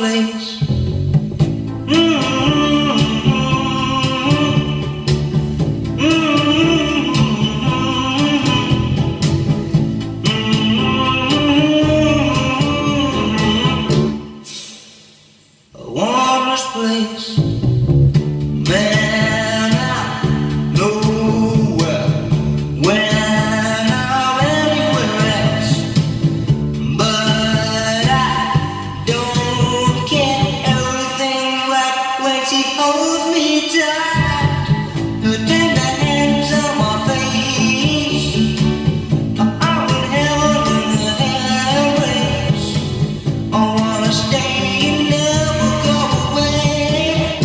place. place she holds me tight, her tender hands on my face. I'm in heaven in the highways. I wanna stay and never go away.